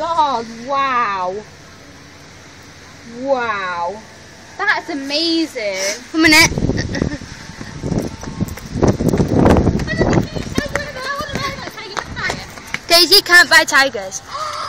God, wow. Wow. That's amazing. One minute. Daisy can't buy tigers.